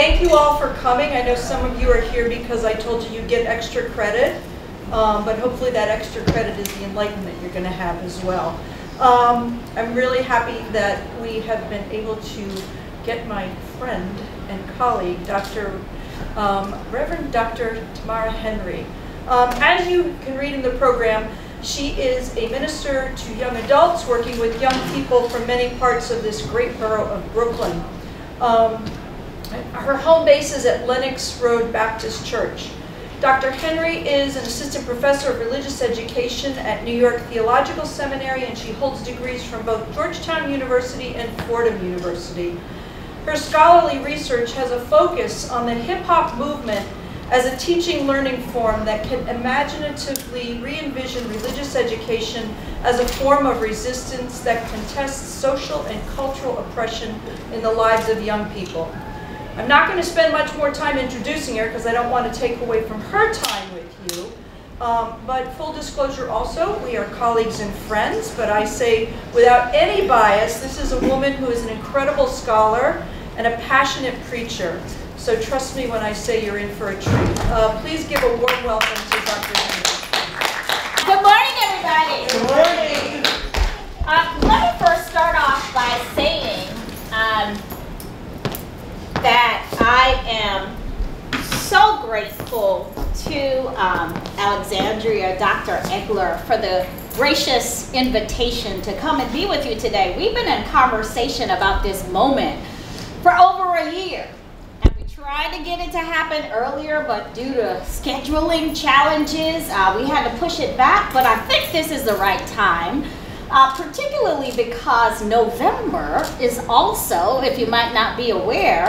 thank you all for coming. I know some of you are here because I told you you get extra credit, um, but hopefully that extra credit is the enlightenment you're going to have as well. Um, I'm really happy that we have been able to get my friend and colleague, Dr. Um, Reverend Dr. Tamara Henry. Um, as you can read in the program, she is a minister to young adults working with young people from many parts of this great borough of Brooklyn. Um, her home base is at Lenox Road Baptist Church. Dr. Henry is an assistant professor of religious education at New York Theological Seminary and she holds degrees from both Georgetown University and Fordham University. Her scholarly research has a focus on the hip-hop movement as a teaching learning form that can imaginatively re-envision religious education as a form of resistance that contests social and cultural oppression in the lives of young people. I'm not going to spend much more time introducing her because I don't want to take away from her time with you. Um, but full disclosure also, we are colleagues and friends, but I say without any bias, this is a woman who is an incredible scholar and a passionate preacher. So trust me when I say you're in for a treat. Uh, please give a warm welcome to Dr. Henry. Good morning, everybody. Good morning. Uh, let me first start off by saying um, that I am so grateful to um, Alexandria, Dr. Egler, for the gracious invitation to come and be with you today. We've been in conversation about this moment for over a year And we tried to get it to happen earlier, but due to scheduling challenges, uh, we had to push it back. But I think this is the right time, uh, particularly because November is also, if you might not be aware,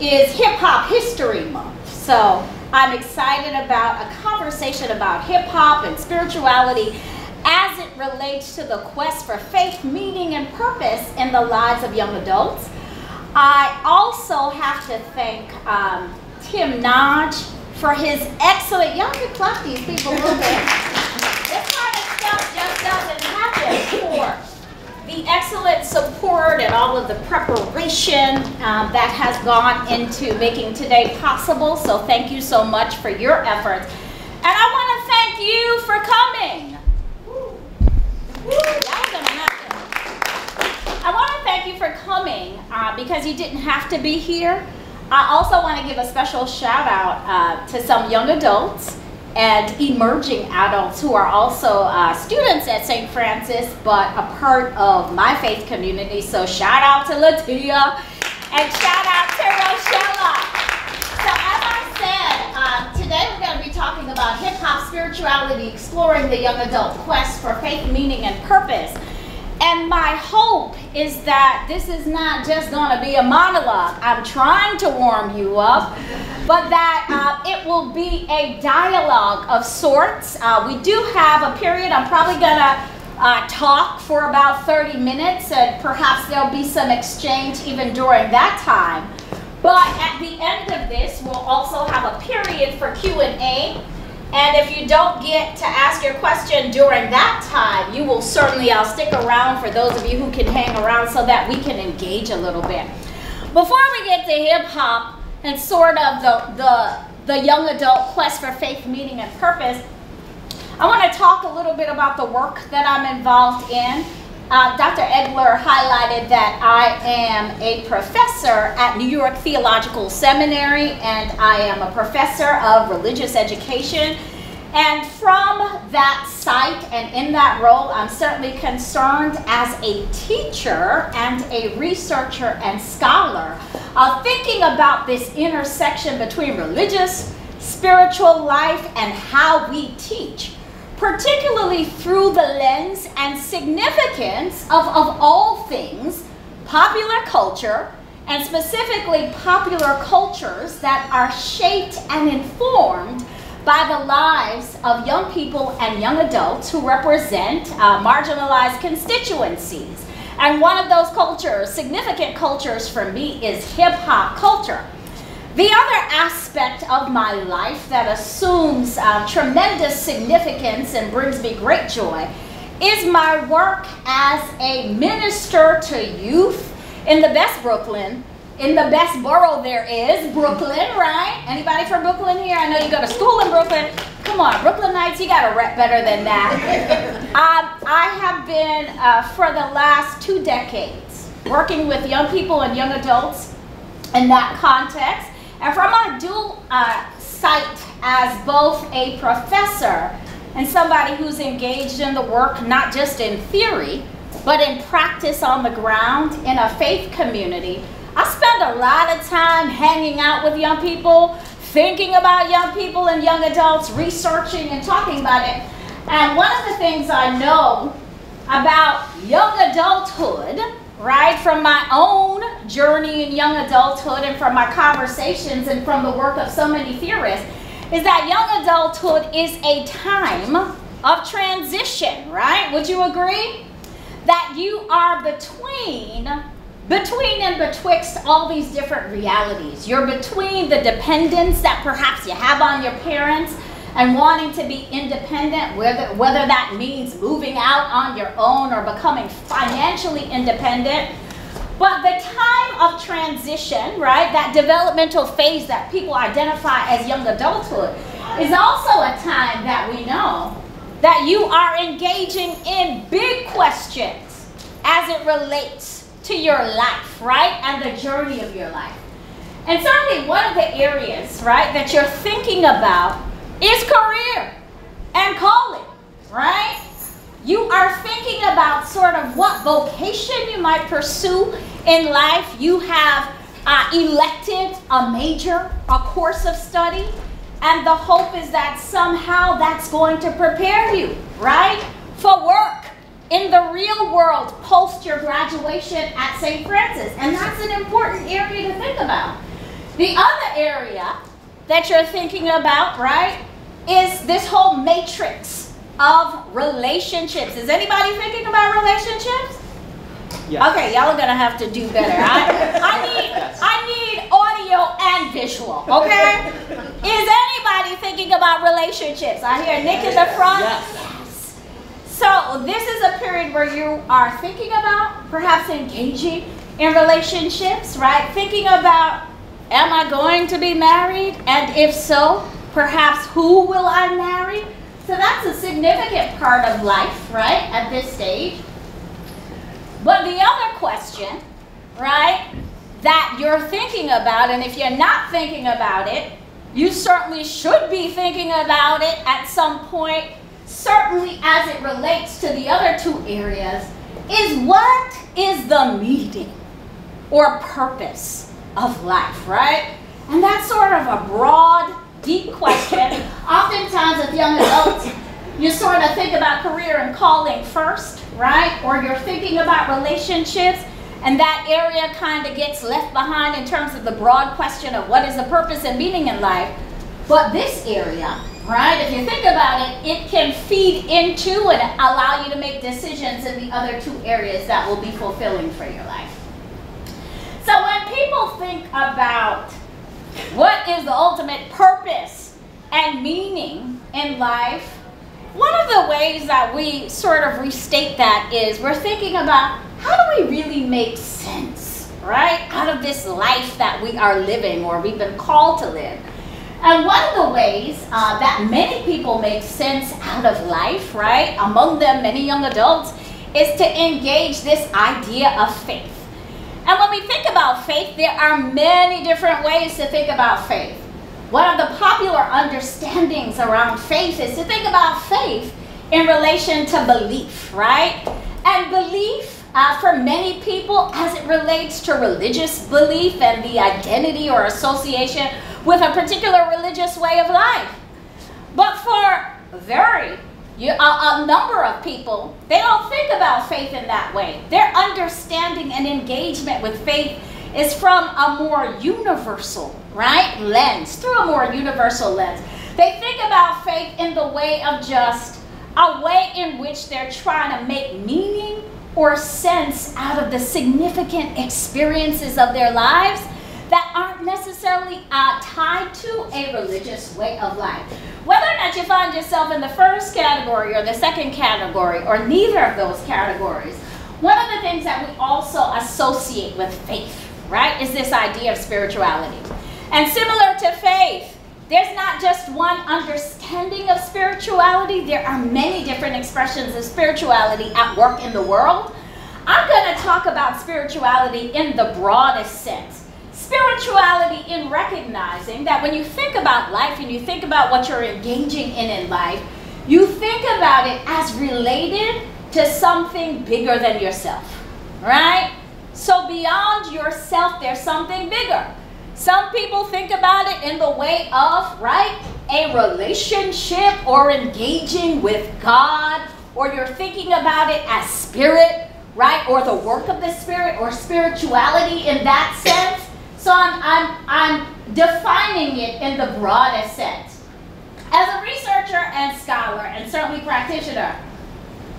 is Hip Hop History Month. So I'm excited about a conversation about hip hop and spirituality as it relates to the quest for faith, meaning, and purpose in the lives of young adults. I also have to thank um, Tim Nodge for his excellent, y'all can clap these people a little bit. this kind of stuff just doesn't happen the excellent support and all of the preparation um, that has gone into making today possible. So thank you so much for your efforts. And I want to thank you for coming. I want to thank you for coming uh, because you didn't have to be here. I also want to give a special shout out uh, to some young adults and emerging adults who are also uh, students at St. Francis, but a part of my faith community. So shout out to Latia and shout out to Rochella. So as I said, uh, today we're going to be talking about hip hop spirituality, exploring the young adult quest for faith, meaning, and purpose. And my hope is that this is not just going to be a monologue. I'm trying to warm you up, but that uh, it will be a dialogue of sorts. Uh, we do have a period, I'm probably going to uh, talk for about 30 minutes, and perhaps there'll be some exchange even during that time. But at the end of this, we'll also have a period for Q&A and if you don't get to ask your question during that time, you will certainly, I'll stick around for those of you who can hang around so that we can engage a little bit. Before we get to hip hop and sort of the, the, the young adult quest for faith, meaning, and purpose, I want to talk a little bit about the work that I'm involved in. Uh, Dr. Egler highlighted that I am a professor at New York Theological Seminary and I am a professor of religious education. And from that site and in that role, I'm certainly concerned as a teacher and a researcher and scholar of thinking about this intersection between religious, spiritual life, and how we teach particularly through the lens and significance of, of all things, popular culture, and specifically popular cultures that are shaped and informed by the lives of young people and young adults who represent uh, marginalized constituencies. And one of those cultures, significant cultures for me, is hip hop culture. The other aspect of my life that assumes uh, tremendous significance and brings me great joy is my work as a minister to youth in the best Brooklyn in the best borough there is, Brooklyn, right? Anybody from Brooklyn here? I know you go to school in Brooklyn. Come on, Brooklynites, you got to rep better than that. um, I have been, uh, for the last two decades, working with young people and young adults in that context. And from my dual uh, site as both a professor and somebody who's engaged in the work, not just in theory, but in practice on the ground in a faith community, I spend a lot of time hanging out with young people, thinking about young people and young adults, researching and talking about it. And one of the things I know about young adulthood, right, from my own journey in young adulthood and from my conversations and from the work of so many theorists, is that young adulthood is a time of transition, right? Would you agree? That you are between between and betwixt all these different realities. You're between the dependence that perhaps you have on your parents and wanting to be independent, whether, whether that means moving out on your own or becoming financially independent. But the time of transition, right, that developmental phase that people identify as young adulthood, is also a time that we know that you are engaging in big questions as it relates to your life, right? And the journey of your life. And certainly one of the areas, right, that you're thinking about is career and calling, right? You are thinking about sort of what vocation you might pursue in life. You have uh, elected a major, a course of study, and the hope is that somehow that's going to prepare you, right, for work in the real world post your graduation at St. Francis. And that's an important area to think about. The other area that you're thinking about, right, is this whole matrix of relationships. Is anybody thinking about relationships? Yes. Okay, y'all are gonna have to do better. I, I need I need audio and visual. Okay? Is anybody thinking about relationships? I hear Nick in the front. Yes. So this is a period where you are thinking about perhaps engaging in relationships, right? Thinking about, am I going to be married? And if so, perhaps who will I marry? So that's a significant part of life, right, at this stage. But the other question, right, that you're thinking about, and if you're not thinking about it, you certainly should be thinking about it at some point certainly as it relates to the other two areas, is what is the meaning or purpose of life, right? And that's sort of a broad, deep question. Oftentimes as young adults, you sort of think about career and calling first, right? Or you're thinking about relationships, and that area kind of gets left behind in terms of the broad question of what is the purpose and meaning in life. But this area, right? If you think about it, it can feed into and allow you to make decisions in the other two areas that will be fulfilling for your life. So when people think about what is the ultimate purpose and meaning in life, one of the ways that we sort of restate that is we're thinking about how do we really make sense, right, out of this life that we are living or we've been called to live. And one of the ways uh, that many people make sense out of life, right, among them many young adults, is to engage this idea of faith. And when we think about faith, there are many different ways to think about faith. One of the popular understandings around faith is to think about faith in relation to belief, right? And belief uh, for many people as it relates to religious belief and the identity or association with a particular religious way of life. But for very a, a, number of people, they don't think about faith in that way. Their understanding and engagement with faith is from a more universal, right, lens, through a more universal lens. They think about faith in the way of just a way in which they're trying to make meaning or sense out of the significant experiences of their lives that aren't necessarily uh, tied to a religious way of life. Whether or not you find yourself in the first category or the second category or neither of those categories, one of the things that we also associate with faith, right? Is this idea of spirituality. And similar to faith, there's not just one understanding of spirituality, there are many different expressions of spirituality at work in the world. I'm going to talk about spirituality in the broadest sense. Spirituality in recognizing that when you think about life and you think about what you're engaging in in life, you think about it as related to something bigger than yourself, right? So beyond yourself, there's something bigger. Some people think about it in the way of, right, a relationship or engaging with God, or you're thinking about it as spirit, right, or the work of the spirit, or spirituality in that sense. So I'm, I'm, I'm defining it in the broadest sense. As a researcher and scholar, and certainly practitioner,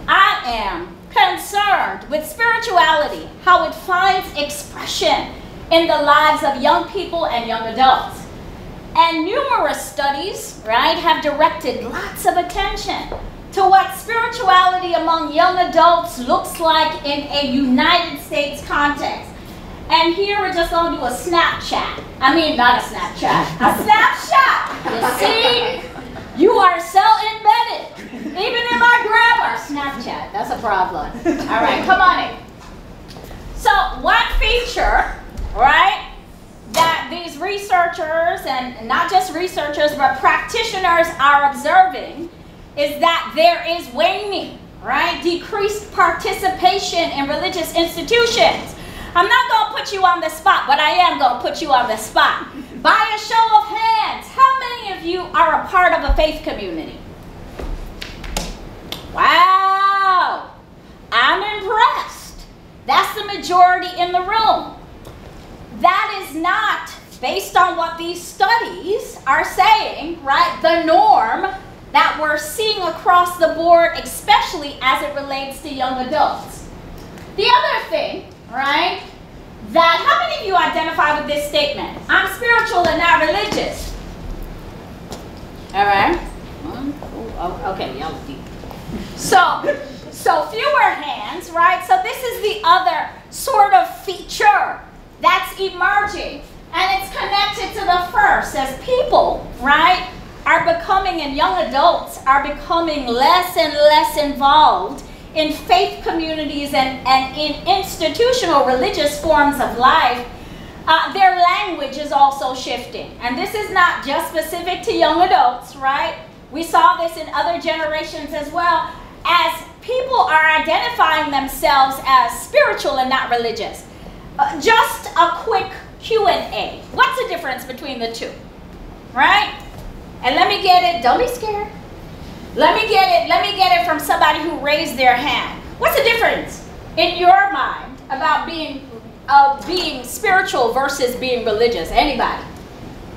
I am concerned with spirituality, how it finds expression in the lives of young people and young adults. And numerous studies, right, have directed lots of attention to what spirituality among young adults looks like in a United States context. And here we're just going to do a Snapchat. I mean, not a Snapchat, a snapshot. You see? You are so embedded. Even in my grammar, Snapchat. That's a problem. All right, come on in. So one feature, right, that these researchers, and not just researchers, but practitioners are observing is that there is waning, right? Decreased participation in religious institutions. I'm not going to put you on the spot, but I am going to put you on the spot. By a show of hands, how many of you are a part of a faith community? Wow, I'm impressed. That's the majority in the room. That is not based on what these studies are saying, right? The norm that we're seeing across the board, especially as it relates to young adults. The other thing, right, that how many of you identify with this statement? I'm spiritual and not religious. All right. Oh, okay, y'all deep. So, so fewer hands, right? So this is the other sort of feature that's emerging. And it's connected to the first as people, right, are becoming, and young adults are becoming less and less involved in faith communities and, and in institutional religious forms of life, uh, their language is also shifting. And this is not just specific to young adults, right? We saw this in other generations as well, as people are identifying themselves as spiritual and not religious. Uh, just a quick Q&A. What's the difference between the two? Right? And let me get it, don't be scared. Let me get it, let me get it from somebody who raised their hand. What's the difference in your mind about being uh, being spiritual versus being religious? Anybody?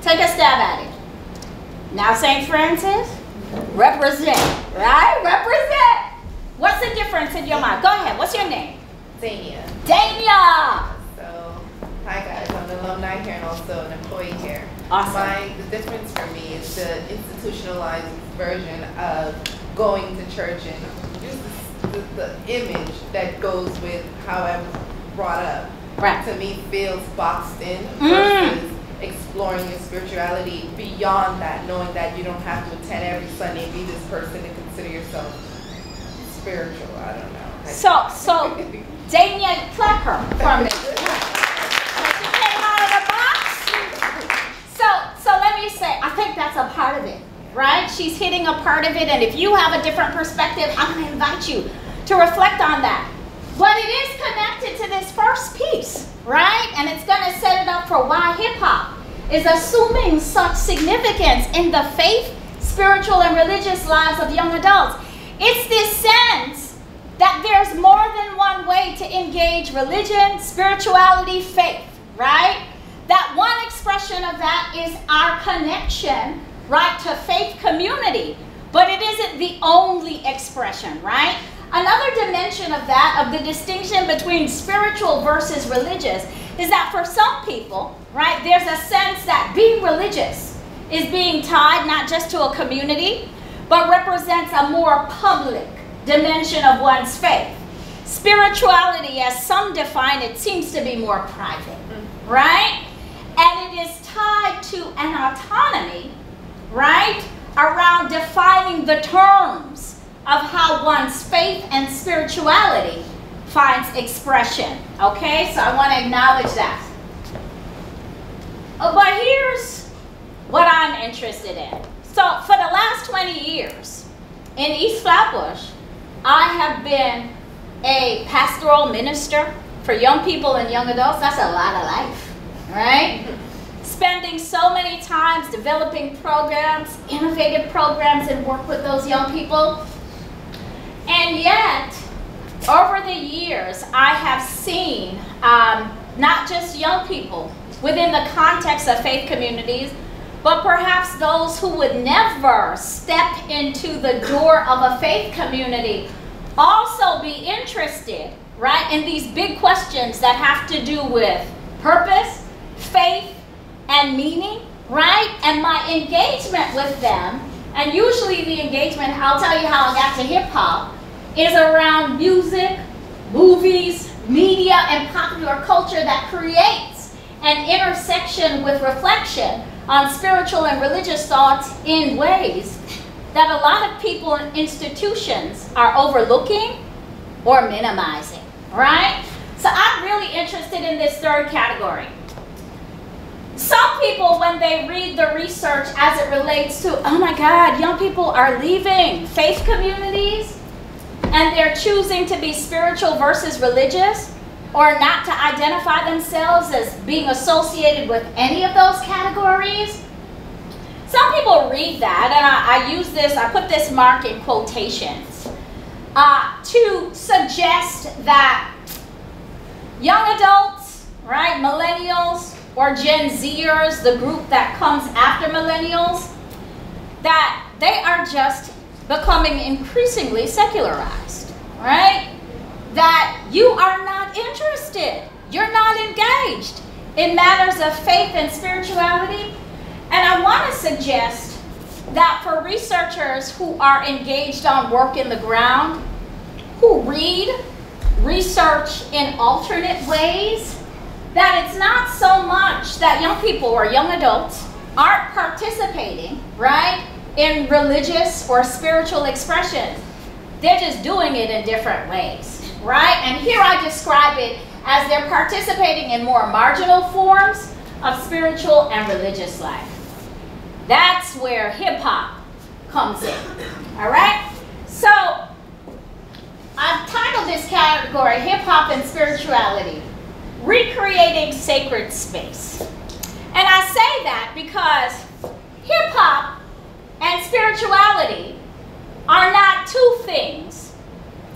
Take a stab at it. Now St. Francis, represent, right? Represent. What's the difference in your mind? Go ahead, what's your name? Dania. Dania. So, hi guys, I'm an alumni here and also an employee here. Awesome. My, the difference for me is the institutionalized version of going to church and just the, the, image that goes with how I was brought up. Right. To me, feels boxed in Mm. versus exploring your spirituality beyond that, knowing that you don't have to attend every Sunday and be this person and consider yourself spiritual. I don't know. So, so Dania Klecker from me. She came out of the box. So, so let me say, I think that's a part of it, right? She's hitting a part of it, and if you have a different perspective, I'm going to invite you to reflect on that. But it is connected to this first piece, right? And it's going to set it up for why hip hop is assuming such significance in the faith, spiritual, and religious lives of young adults. It's this sense that there's more than one way to engage religion, spirituality, faith, right? That one expression of that is our connection, right, to faith community. But it isn't the only expression, right? Another dimension of that, of the distinction between spiritual versus religious, is that for some people, right, there's a sense that being religious is being tied not just to a community, but represents a more public dimension of one's faith. Spirituality, as some define it, seems to be more private, mm-hmm. right? And it is tied to an autonomy, right? Around defining the terms of how one's faith and spirituality finds expression. Okay, so I want to acknowledge that. Uh, But here's what I'm interested in. So, for the last 20 years in East Flatbush, I have been a pastoral minister for young people and young adults. That's a lot of life, right? Spending so many times developing programs, innovative programs, and work with those young people. And yet, over the years, I have seen um, not just young people within the context of faith communities, but perhaps those who would never step into the door of a faith community also be interested, right, in these big questions that have to do with purpose, faith, and meaning, right? And my engagement with them, and usually the engagement, I'll tell you how I got to hip hop, is around music, movies, media, and popular culture that creates an intersection with reflection on spiritual and religious thoughts in ways that a lot of people and institutions are overlooking or minimizing, right? So I'm really interested in this third category. Some people, when they read the research as it relates to, oh my God, young people are leaving faith communities and they're choosing to be spiritual versus religious or not to identify themselves as being associated with any of those categories. Some people read that, and I, I use this, I put this mark in quotations, uh, to suggest that young adults, right, millennials, or Gen Zers, the group that comes after millennials, that they are just becoming increasingly secularized, right? That you are not interested, you're not engaged in matters of faith and spirituality. And I want to suggest that for researchers who are engaged on work in the ground, who read, research in alternate ways, that it's not so much that young people or young adults aren't participating, right, in religious or spiritual expression. They're just doing it in different ways, right? And here I describe it as they're participating in more marginal forms of spiritual and religious life. That's where hip hop comes in, all right? So I've titled this category Hip Hop and Spirituality Recreating Sacred Space. And I say that because hip hop and spirituality are not two things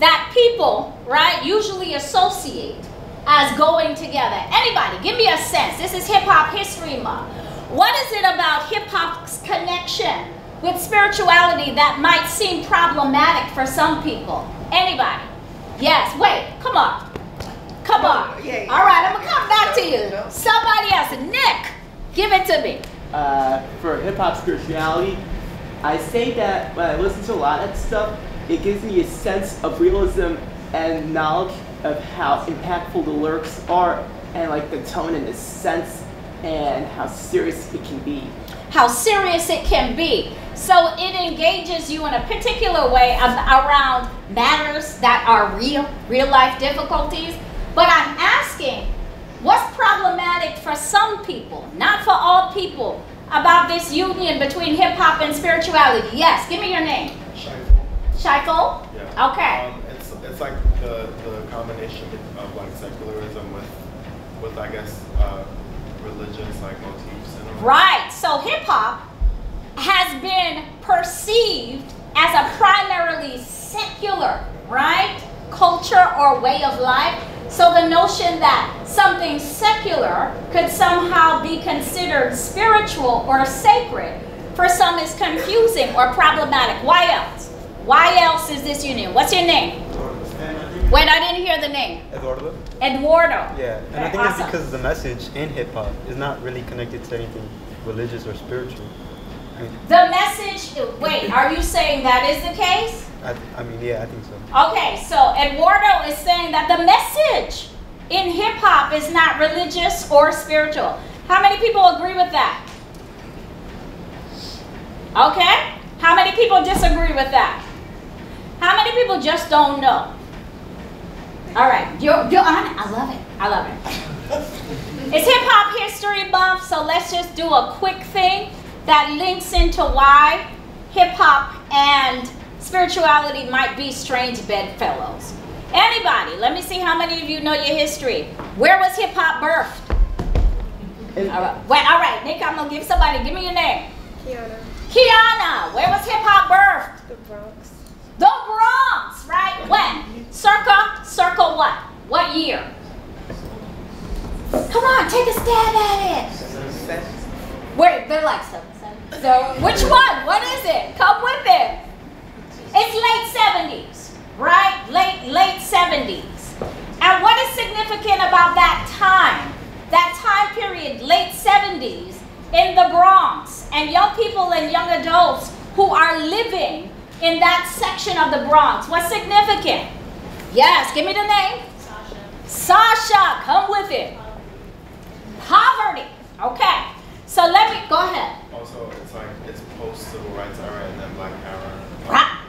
that people, right, usually associate as going together. Anybody, give me a sense. This is Hip Hop History Month. What is it about hip hop's connection with spirituality that might seem problematic for some people? Anybody? Yes, wait, come on. Come on. Yeah, yeah. All right, I'm gonna come back to you. Somebody else. Nick, give it to me. uh, for hip hop spirituality, I say that when I listen to a lot of stuff, it gives me a sense of realism and knowledge of how impactful the lyrics are and like the tone and the sense and how serious it can be. how serious it can be. So it engages you in a particular way around matters that are real, real life difficulties. But I'm asking, what's problematic for some people, not for all people, about this union between hip hop and spirituality? Yes, give me your name. Shifo? Yeah. Okay. Um, it's, it's like the, the combination of like secularism with, with I guess, uh, religious like motifs and all. Right. So hip hop has been perceived as a primarily secular, right, culture or way of life. So the notion that something secular could somehow be considered spiritual or sacred for some is confusing or problematic. Why else? Why else is this union? What's your name? Wait, I didn't hear the name. Eduardo? Eduardo. Yeah, and I think awesome. it's because the message in hip hop is not really connected to anything religious or spiritual. I mean, The message, wait, are you saying that is the case? I, I mean, yeah, I think so. Okay, so Eduardo is saying that the message in hip hop is not religious or spiritual. How many people agree with that? Okay? How many people disagree with that? How many people just don't know? All right, you're, you're on it. I love it. I love it. It's hip hop history month, so let's just do a quick thing that links into why hip hop and spirituality might be strange bedfellows. Anybody? Let me see how many of you know your history. Where was hip hop birthed? And All right. Wait, all right, Nick, I'm gonna give somebody. Give me your name. Kiana, Kiana. Where was hip hop birthed? the Bronx. The Bronx, right? When? Circa, circa what? What year? Come on, take a stab at it. Wait, they're like seven, seven. So which one? What is it? Come with it. It's late 70s, right? Late, late 70s. And what is significant about that time? That time period, late 70s, in the Bronx, and young people and young adults who are living in that section of the Bronx. What's significant? Yes, give me the name. Sasha. Sasha, come with it. Poverty. Okay. So let me go ahead. Also, it's like it's post civil rights era then Black era. Right.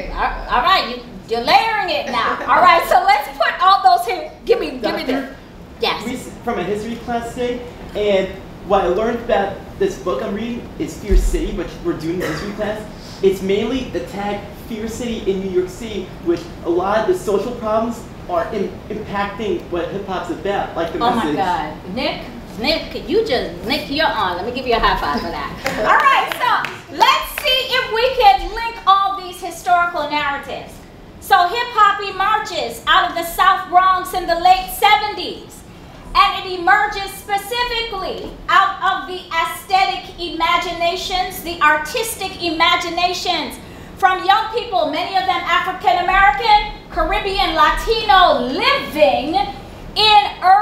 All- all right, you, you're layering it now. All right, so let's put all those here. Give me, give me the. Doctor, Yes. from a history class today, and what I learned about this book I'm reading is Fear City, which we're doing in history class. It's mainly the tag Fear City in New York City, which a lot of the social problems are im- impacting what hip hop's about, like the Oh my message. God, Nick, Nick, you just Nick, you're on. Let me give you a high five for that. all right, so let's see if we can link all these historical narratives. So hip hop emerges out of the South Bronx in the late 70s. And it emerges specifically out of the aesthetic imaginations, the artistic imaginations from young people, many of them African American, Caribbean, Latino, living in urban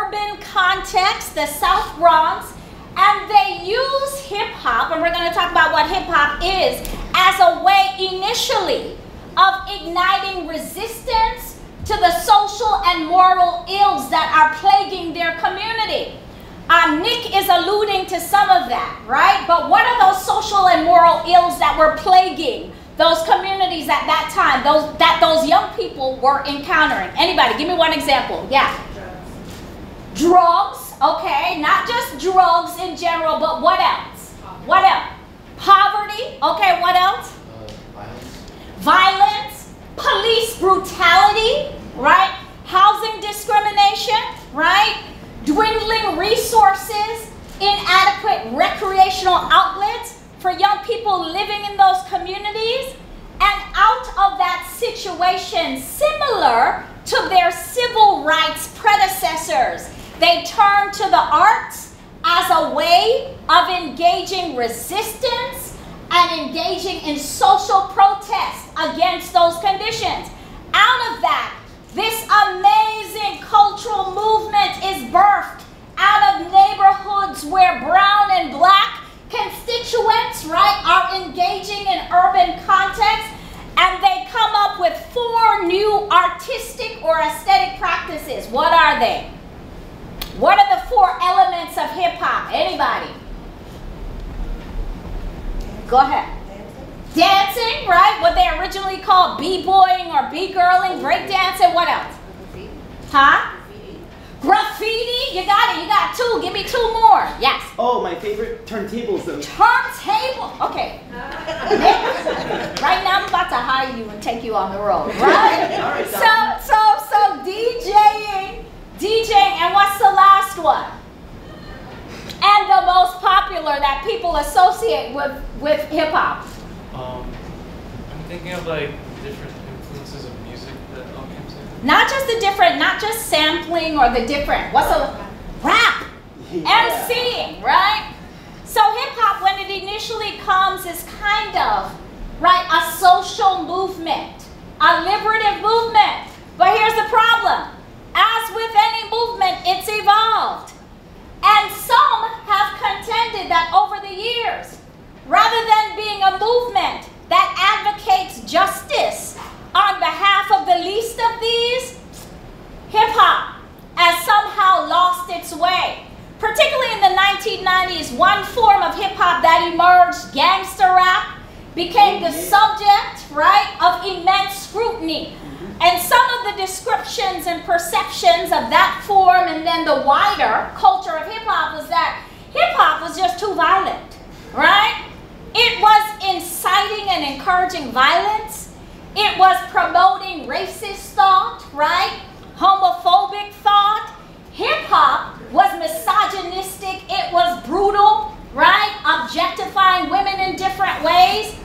context, the South Bronx, and they use hip hop, and we're going to talk about what hip hop is, as a way initially of igniting resistance to the social and moral ills that are plaguing their community. Uh, Nick is alluding to some of that, right? But what are those social and moral ills that were plaguing those communities at that time, those that those young people were encountering? Anybody, give me one example. Yeah. Drugs, okay, not just drugs in general, but what else? What else? Poverty, okay, what else? Uh, Violence, police brutality, right? Housing discrimination, right? Dwindling resources, inadequate recreational outlets for young people living in those communities. And out of that situation, similar to their civil rights predecessors, they turn to the arts as a way of engaging resistance and engaging in social protest against those conditions. Out of that, this amazing cultural movement is birthed out of neighborhoods where brown and black constituents, right, are engaging in urban context, and they come up with four new artistic or aesthetic practices. What are they? What are the four elements of hip hop? Anybody? Go ahead. Dancing, right? What they originally called b-boying or b-girling, breakdancing, what else? Huh? Graffiti, you got it, you got two, give me two more. Yes. Oh, my favorite turntablism. Turntable. Okay. right now I'm about to hire you and take you on the road, right? All right, so so so DJing, DJing, and what's the last one? And the most popular that people associate with with hip hop. Um, I'm thinking of like different influences of music that all comes in. Not just the different, not just sampling or the different. What's a rap? MCing, right? So hip hop, when it initially comes, is kind of right a social movement, a liberative movement. But here's the problem: as with any movement, it's evolved. And some have contended that over the years, rather than being a movement that advocates justice on behalf of the least of these, hip hop has somehow lost its way. Particularly in the 1990s, one form of hip hop that emerged, gangster rap, became the subject, right, of immense scrutiny. And some of the descriptions and perceptions of that form and then the wider culture of hip hop was that hip hop was just too violent, right? It was inciting and encouraging violence. It was promoting racist thought, right? Homophobic thought. Hip hop was misogynistic. It was brutal, right? Objectifying women in different ways.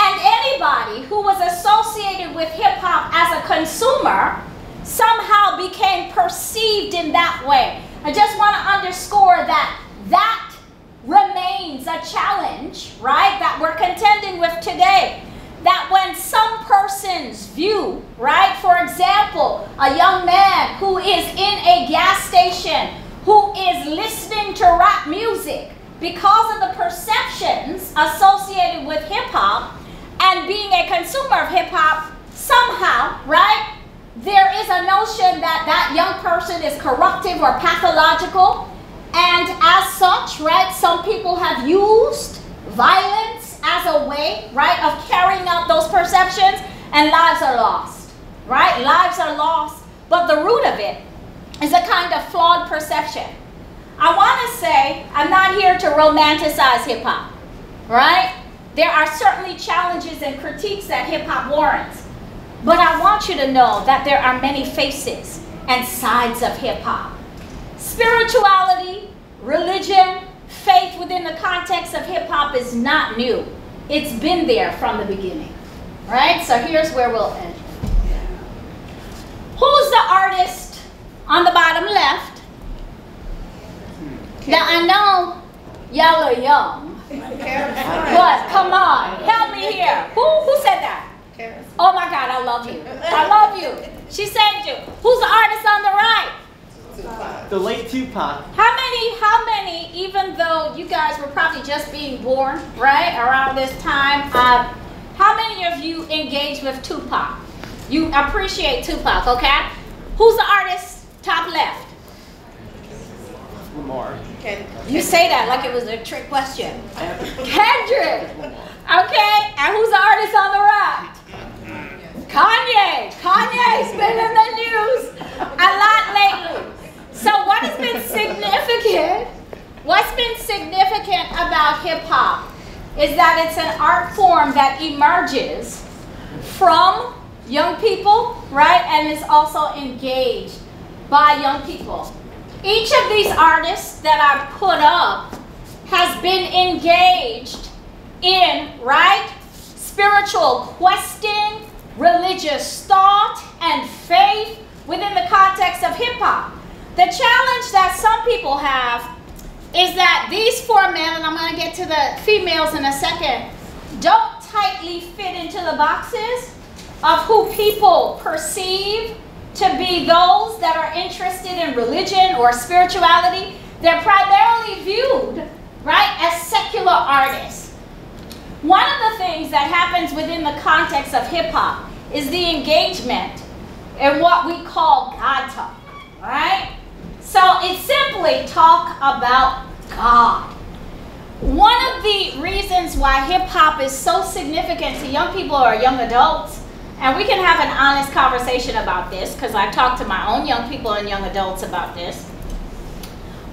And anybody who was associated with hip hop as a consumer somehow became perceived in that way. I just want to underscore that that remains a challenge, right, that we're contending with today. That when some person's view, right, for example, a young man who is in a gas station, who is listening to rap music, because of the perceptions associated with hip hop and being a consumer of hip hop, somehow, right, there is a notion that that young person is corruptive or pathological and as such, right, some people have used violence as a way, right, of carrying out those perceptions, and lives are lost, right? Lives are lost, but the root of it is a kind of flawed perception. I want to say, I'm not here to romanticize hip hop, right? There are certainly challenges and critiques that hip hop warrants, but I want you to know that there are many faces and sides of hip hop. Spirituality, religion, faith within the context of hip hop is not new. It's been there from the beginning. Right? So here's where we'll end. Who's the artist on the bottom left? Hmm. Now I know y'all are young. But come on, help me here. Who who said that? Oh my God, I love you. I love you. She saved you. Who's the artist on the right? The late Tupac. How many, how many, even though you guys were probably just being born, right, around this time, uh, how many of you engaged with Tupac? You appreciate Tupac, okay? Who's the artist top left? Lamar. You say that like it was a trick question. Kendrick. Okay, and who's the artist on the right? Kanye. Kanye's been in the news a lot lately. So what has been significant, what's been significant about hip hop is that it's an art form that emerges from young people, right, and is also engaged by young people. Each of these artists that I've put up has been engaged in, right, spiritual questing, religious thought, and faith within the context of hip hop. The challenge that some people have is that these four men, and I'm going to get to the females in a second, don't tightly fit into the boxes of who people perceive to be those that are interested in religion or spirituality. They're primarily viewed, right, as secular artists. One of the things that happens within the context of hip hop is the engagement in what we call God talk, right? So it's simply talk about God. One of the reasons why hip hop is so significant to young people or young adults, and we can have an honest conversation about this because I talk to my own young people and young adults about this.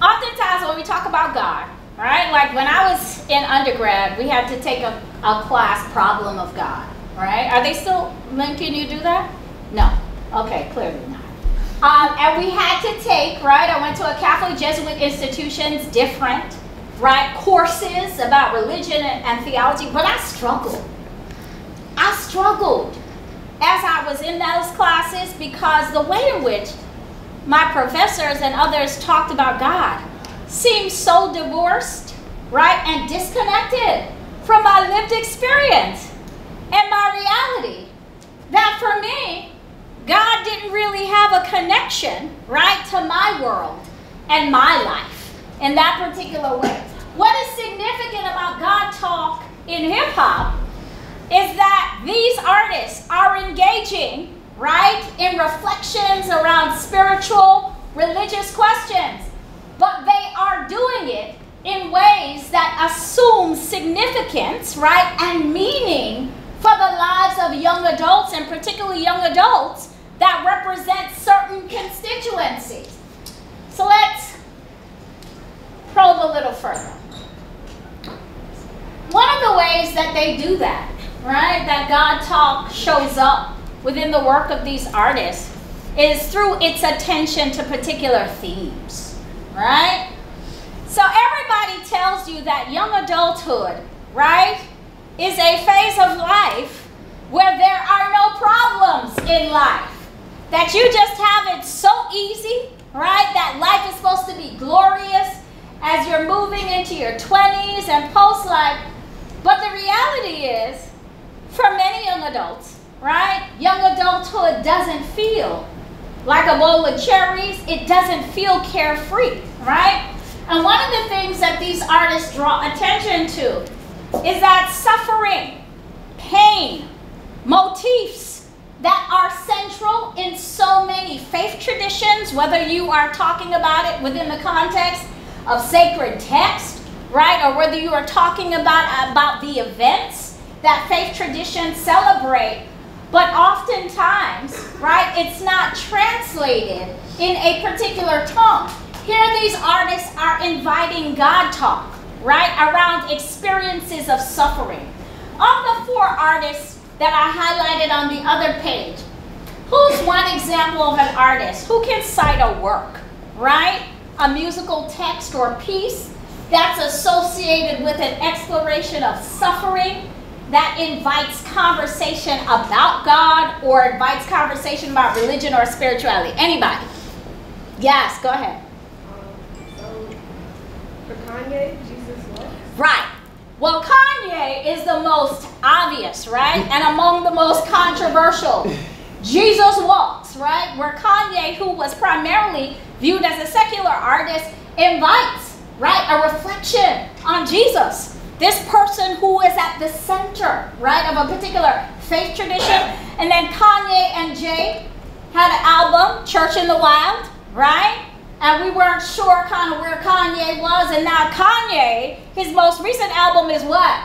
Oftentimes, when we talk about God, right, like when I was in undergrad, we had to take a, a class, Problem of God, right? Are they still making you do that? No. Okay, clearly not. Um, and we had to take, right, I went to a Catholic Jesuit institutions, different, right, courses about religion and, and theology, but I struggled. I struggled as I was in those classes because the way in which my professors and others talked about God seemed so divorced, right, and disconnected from my lived experience and my reality that for me, God didn't really have a connection, right, to my world and my life in that particular way. What is significant about God talk in hip hop is that these artists are engaging, right, in reflections around spiritual, religious questions, but they are doing it in ways that assume significance, right, and meaning for the lives of young adults, and particularly young adults that represent certain constituencies. So let's probe a little further. One of the ways that they do that, right, that God Talk shows up within the work of these artists is through its attention to particular themes, right? So everybody tells you that young adulthood, right, is a phase of life where there are no problems in life. That you just have it so easy, right? That life is supposed to be glorious as you're moving into your 20s and post life. But the reality is, for many young adults, right, young adulthood doesn't feel like a bowl of cherries, it doesn't feel carefree, right? And one of the things that these artists draw attention to is that suffering, pain, motifs that are central in so many faith traditions, whether you are talking about it within the context of sacred text, right, or whether you are talking about, about the events that faith traditions celebrate but oftentimes, right, it's not translated in a particular tongue. Here, these artists are inviting God talk, right, around experiences of suffering. Of the four artists that I highlighted on the other page, who's one example of an artist who can cite a work, right? A musical text or piece that's associated with an exploration of suffering that invites conversation about God or invites conversation about religion or spirituality? Anybody? Yes, go ahead. Um, so, for Kanye, Jesus what? Right. Well, Kanye is the most obvious, right? And among the most controversial. Jesus walks, right? Where Kanye, who was primarily viewed as a secular artist, invites, right, a reflection on Jesus this person who is at the center, right, of a particular faith tradition. And then Kanye and Jay had an album, Church in the Wild, right? And we weren't sure kind of where Kanye was. And now Kanye, his most recent album is what?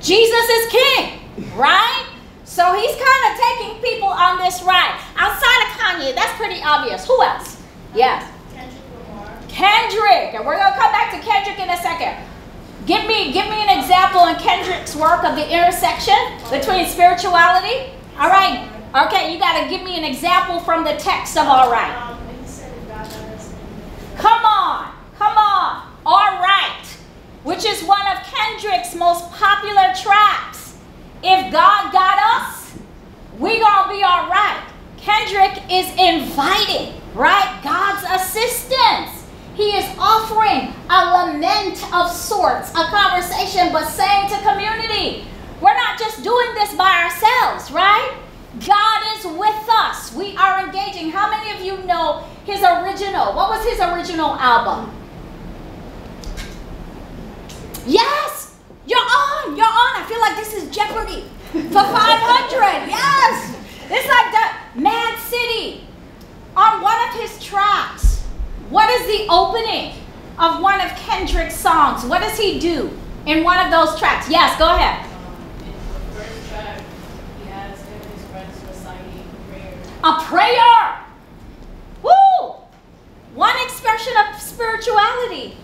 Jesus is King, right? So he's kind of taking people on this ride. Outside of Kanye, that's pretty obvious. Who else? Yes. Kendrick Lamar. Kendrick. And we're going to come back to Kendrick in a second. Give me, give me an example in Kendrick's work of the intersection between spirituality. All right. Okay, you got to give me an example from the text of all right. Come on. Come on. All right. Which is one of Kendrick's most popular tracks. If God got us, we going to be all right. Kendrick is inviting, right? God's assistance. He is offering a lament of sorts, a conversation, but saying to community, we're not just doing this by ourselves, right? God is with us. We are engaging. How many of you know his original? What was his original album? Yes! You're on! You're on! I feel like this is Jeopardy for 500. yes! It's like the Mad City on one of his tracks. What is the opening of one of Kendrick's songs? What does he do in one of those tracks? Yes, go ahead. A prayer. Woo! One expression of spirituality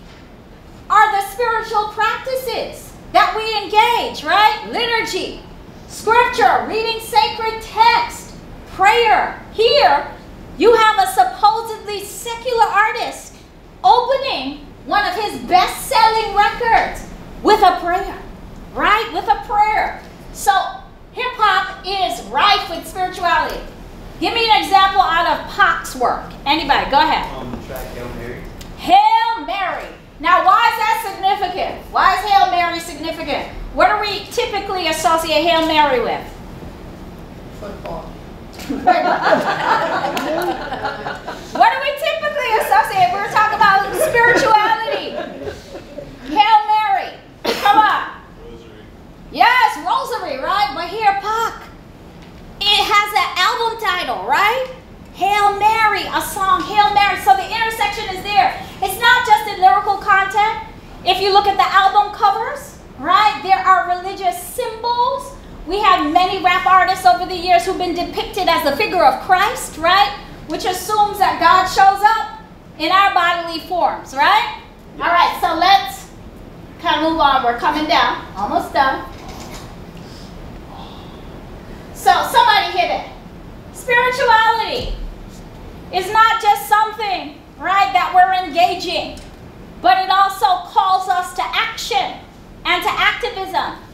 are the spiritual practices that we engage, right? Liturgy, scripture, reading sacred text, prayer. Here, you have a supposedly secular artist opening one of his best selling records with a prayer, right? With a prayer. So, hip hop is rife with spirituality. Give me an example out of Pac's work. Anybody, go ahead. Um, track Hail Mary. Hail Mary. Now, why is that significant? Why is Hail Mary significant? What do we typically associate Hail Mary with? Football what do we typically associate? We're talking about spirituality. Hail Mary. Come on. Rosary. Yes, rosary, right? But here, Pac. It has an album title, right? Hail Mary, a song, Hail Mary. So the intersection is there. It's not just in lyrical content. If you look at the album covers, right, there are religious symbols. We have many rap artists over the years who've been depicted as the figure of Christ, right? Which assumes that God shows up in our bodily forms, right? All right, so let's kind of move on. We're coming down, almost done. So somebody hit it. Spirituality is not just something, right, that we're engaging, but it also calls us to action and to activism.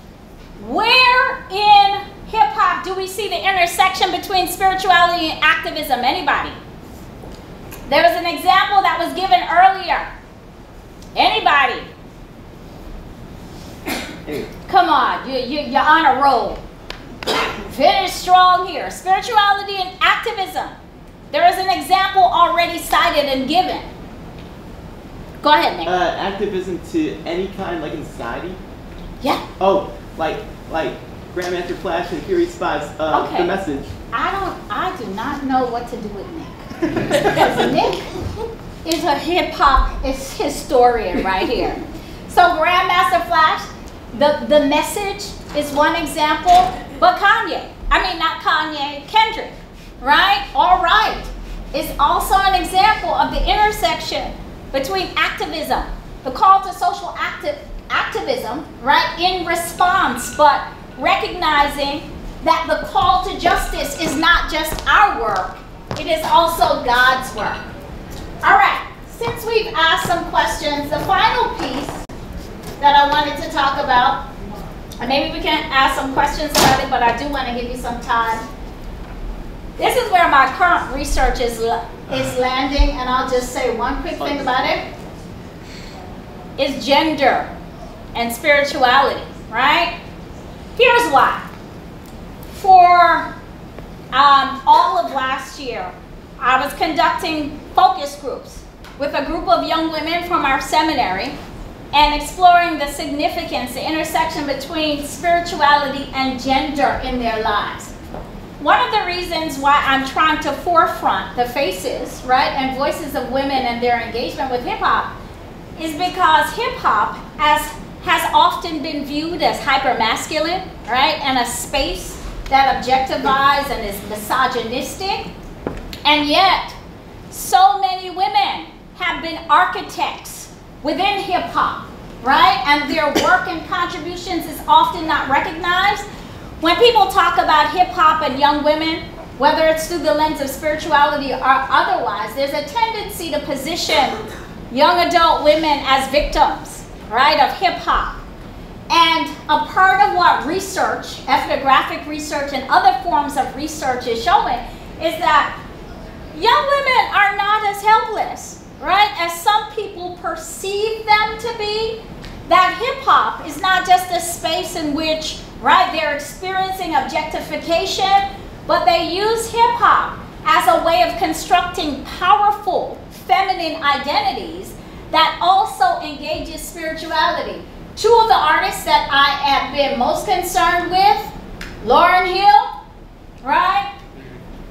Where in hip hop do we see the intersection between spirituality and activism? Anybody? There was an example that was given earlier. Anybody? Come on, you, you, you're on a roll. Finish strong here. Spirituality and activism. There is an example already cited and given. Go ahead, Nick. Uh, activism to any kind, like in society. yeah. Oh, like like Grandmaster Flash and Furious Five. Uh, Okay. The message. I don't. I do not know what to do with Nick. Because Nick is a hip hop is historian right here. So Grandmaster Flash, the the message is one example, but Kanye. I mean not Kanye, Kendrick, right? All right, is also an example of the intersection between activism, the call to social active activism, right, in response, but recognizing that the call to justice is not just our work, it is also God's work. All right, since we've asked some questions, the final piece that I wanted to talk about, and maybe we can ask some questions about it, but I do want to give you some time. This is where my current research is, is landing, and I'll just say one quick thing about it. Is gender and spirituality, right? Here's why. For um, all of last year, I was conducting focus groups with a group of young women from our seminary and exploring the significance, the intersection between spirituality and gender in their lives. One of the reasons why I'm trying to forefront the faces, right, and voices of women and their engagement with hip hop is because hip hop as has often been viewed as hyper masculine, right, and a space that objectifies and is misogynistic. And yet, so many women have been architects within hip hop, right? And their work and contributions is often not recognized. When people talk about hip hop and young women, whether it's through the lens of spirituality or otherwise, there's a tendency to position young adult women as victims, right, of hip hop. And a part of what research, ethnographic research, and other forms of research is showing is that young women are not as helpless, right, as some people perceive them to be. That hip hop is not just a space in which, right, they're experiencing objectification, but they use hip hop as a way of constructing powerful feminine identities that also engages spirituality. Two of the artists that I have been most concerned with, Lauryn Hill, right?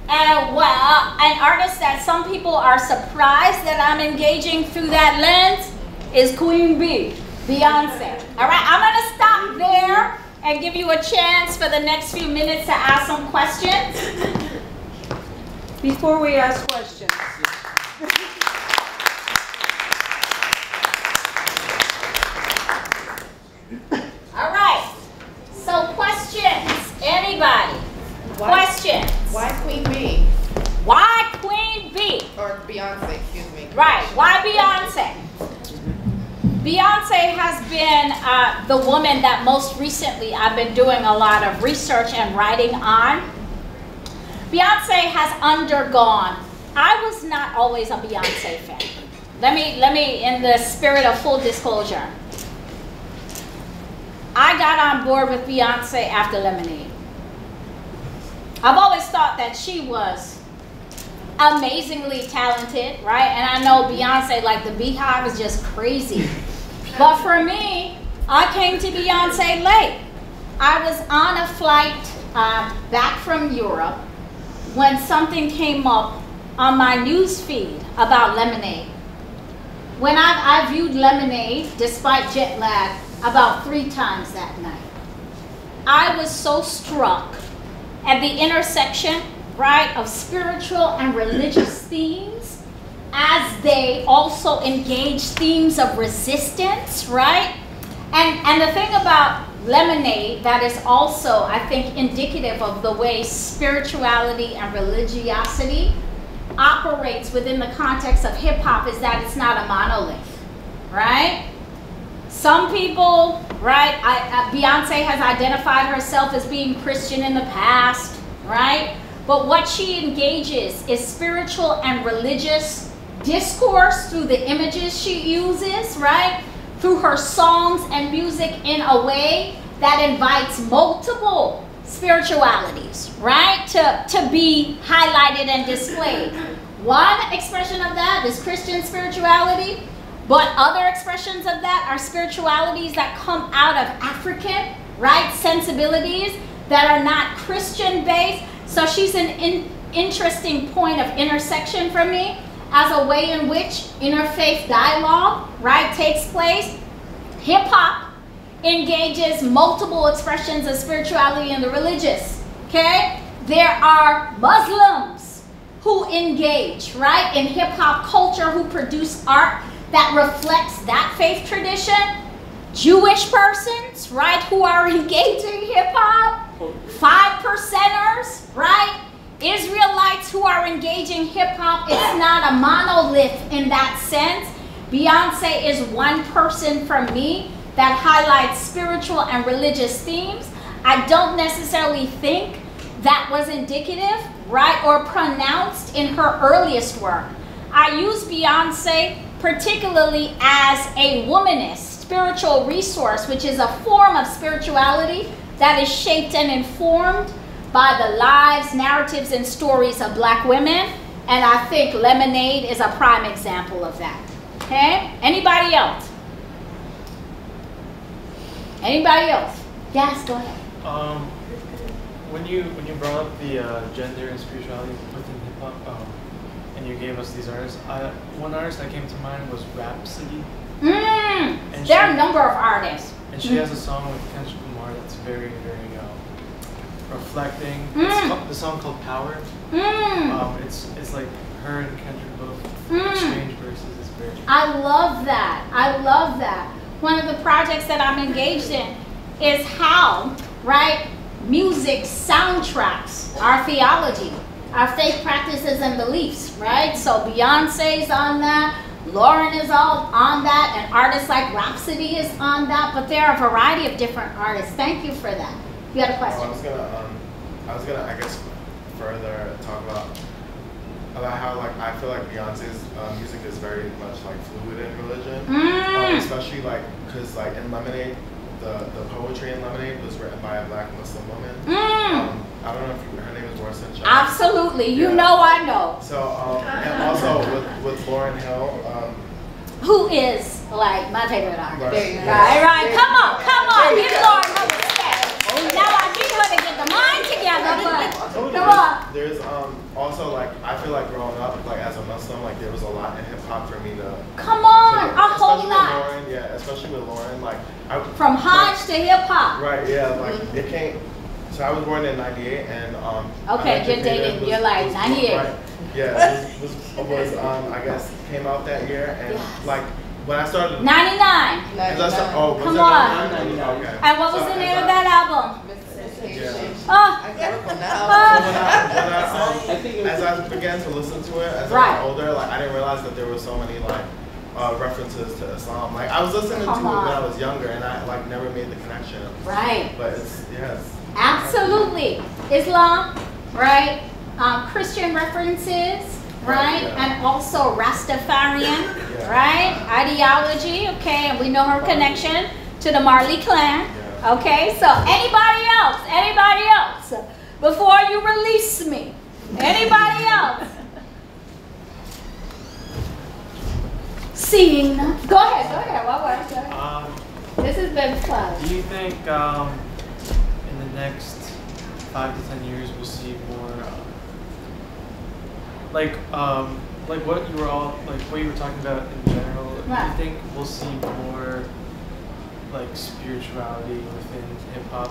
And well, an artist that some people are surprised that I'm engaging through that lens is Queen Bee, Beyonce. All right, I'm gonna stop there and give you a chance for the next few minutes to ask some questions. Before we ask questions, All right, so questions, anybody? Why- Questions? Why Queen Bee? Why Queen Bee? Or Beyonce, excuse me. Right. Why Beyonce? Beyonce has been uh, the woman that most recently I've been doing a lot of research and writing on. Beyonce has undergone. I was not always a Beyonce fan. Let me let me in the spirit of full disclosure. I got on board with Beyonce after Lemonade. I've always thought that she was amazingly talented, right? And I know Beyonce, like the BeyHive, is just crazy. But for me, I came to Beyonce late. I was on a flight uh, back from Europe when something came up on my news feed about lemonade. When I, I viewed lemonade, despite jet lag, about three times that night. I was so struck at the intersection, right, of spiritual and religious themes as they also engage themes of resistance, right? And, and the thing about lemonade that is also, I think, indicative of the way spirituality and religiosity operates within the context of hip hop is that it's not a monolith, right? Some people, right? I, I, Beyonce has identified herself as being Christian in the past, right? But what she engages is spiritual and religious discourse through the images she uses, right? Through her songs and music in a way that invites multiple spiritualities, right? To, to be highlighted and displayed. One expression of that is Christian spirituality, but other expressions of that are spiritualities that come out of African, right, sensibilities that are not Christian based. So she's an in, interesting point of intersection for me as a way in which interfaith dialogue, right, takes place. Hip hop engages multiple expressions of spirituality and the religious. Okay? There are Muslims who engage, right, in hip hop culture, who produce art that reflects that faith tradition. Jewish persons, right, who are engaging hip hop. Five percenters, right? Israelites who are engaging hip hop. It's not a monolith in that sense. Beyonce is one person for me that highlights spiritual and religious themes. I don't necessarily think that was indicative, right, or pronounced in her earliest work. I use Beyonce particularly as a womanist spiritual resource, which is a form of spirituality that is shaped and informed by the lives, narratives, and stories of black women. And I think Lemonade is a prime example of that. Okay? Anybody else? Anybody else? Yes, go ahead. Um, when you when you brought up the uh, gender and spirituality within hip hop, um, and you gave us these artists, I, one artist that came to mind was Rapsody, Mm, And there are a number of artists. and she has a song with Kendrick That's very very uh, reflecting. Mm. It's called, the song called Power. Mm, Um, it's it's like her and Kendrick both Mm. exchange verses. It's very. I love that. I love that. One of the projects that I'm engaged in is how, right, music soundtracks our theology, our faith practices and beliefs, right? So Beyonce's on that, Lauryn is all on that, and artists like Rapsody is on that, but there are a variety of different artists. Thank you for that. You had a Oh, I question? was gonna, um, I was gonna, I guess, further talk about about how like I feel like Beyonce's uh, music is very much like fluid in religion, um, Mm. especially like because like in Lemonade, the the poetry in Lemonade was written by a black Muslim woman. Mm. Um, I don't know if you, her name is Warsan Shire. Absolutely. You Yeah. know I know. So um, and also with with Lauryn Hill, um, Who is like my favorite artist? Right. There you go. Right, right. Come on, come on. Give. Lord her respect. Now I need her to get the mind together, but come on. there's, um also like I feel like growing up like as a Muslim like there was a lot in hip hop for me to Come on, to- a whole especially with lot. Lauryn, yeah, especially with Lauren, like I From Hodge to hip hop. Right, yeah, like it came. So I was born in '98, and um. Okay, you're Uneducated dating, was- you're like 98. Right, yeah, was, was, was um I guess came out that year, and Yes. like when I started. 99. as I sta- oh, was Come it on. 99? Okay. And what was So the name of that album? Yeah. Oh, I got it from So now. when I, when I, um, I think as I began to listen to it as I got older, like I didn't realize that there were so many like uh, references to Islam. Like I was listening Come to it when I was younger, and I like never made the connection. right. But it's yes. Absolutely. Islam, right? Um, Christian references, right? Yeah. And also Rastafarian, Yeah. right? Ideology, okay? And we know her connection to the Marley clan. Yeah. Okay, so anybody else? Anybody else? Before you release me, anybody else? Seeing. Go ahead, go ahead. What was it? Um, This has been fun. do you think um, in the next five to ten years we'll see more uh, like um, like what you were all like what you were talking about in general. Do Right. you think we'll see more like spirituality within hip hop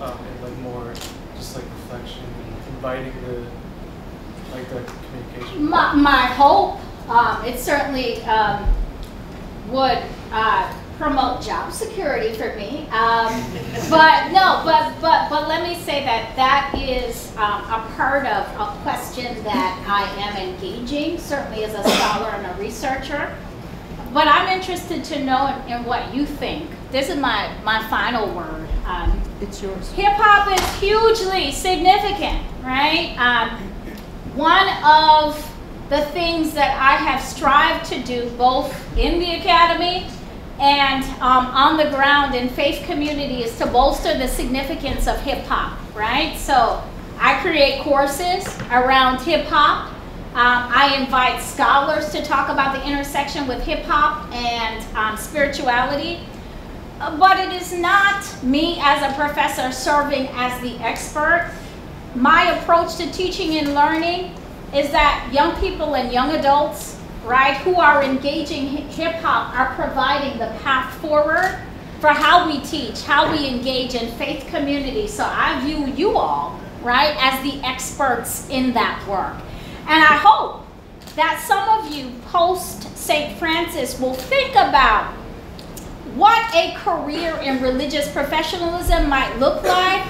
um, and like more just like reflection and inviting the like the communication? My, my hope, um, it certainly um, would uh, promote job security for me. Um, but no, but but but let me say that that is um, a part of a question that I am engaging, certainly as a scholar and a researcher. But I'm interested to know in, in what you think. This is my my final word. Um, It's yours. Hip hop is hugely significant, right? Um, one of the things that I have strived to do both in the academy and um, on the ground in faith community is to bolster the significance of hip hop, right? So I create courses around hip hop. Um, I invite scholars to talk about the intersection with hip hop and um, spirituality. But it is not me as a professor serving as the expert. My approach to teaching and learning is that young people and young adults, right, who are engaging hip hop are providing the path forward for how we teach, how we engage in faith community. So I view you all, right, as the experts in that work. And I hope that some of you post St. Francis will think about what a career in religious professionalism might look like.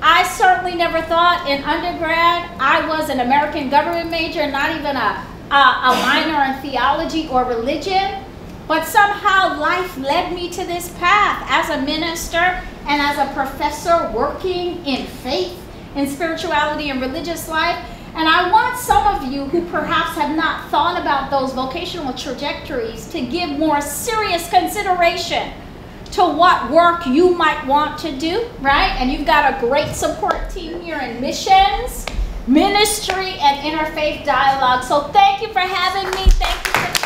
I certainly never thought in undergrad I was an American government major, not even a, a, a minor in theology or religion. But somehow life led me to this path as a minister and as a professor working in faith, in spirituality, and religious life. And I want some of you who perhaps have not thought about those vocational trajectories to give more serious consideration to what work you might want to do, right? And you've got a great support team here in missions, ministry, and interfaith dialogue. So thank you for having me. Thank you.